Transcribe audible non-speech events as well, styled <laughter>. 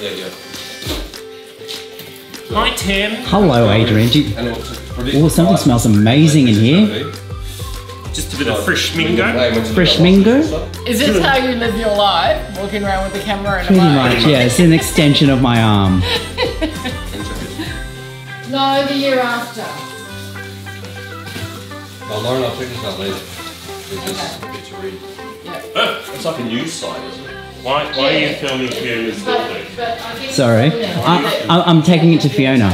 Yeah, yeah. Hi, Tim. Hello, Adrian. Do you- And it was predict Oh, something smells amazing in here. Just a bit of fresh mingo. Fresh mingo? Is this how you live your life? Walking around with the camera and Pretty a mic? much, yeah. It's an extension of my arm. <laughs> No, the year after. Oh, Lauren, I'll check this out later. It's just a bit to read. Yeah. It's like a news site, isn't it? Why, why are you filming Fiona's think Sorry. I, I, I'm taking it to Fiona.